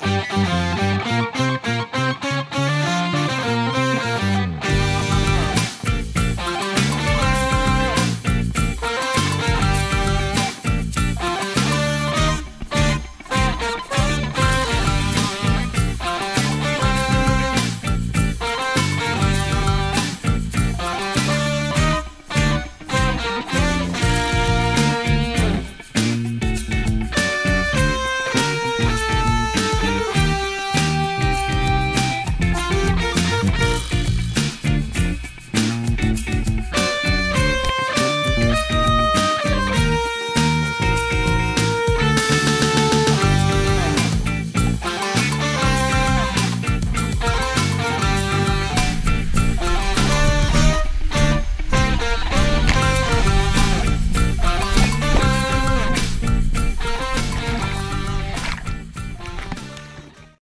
Bye.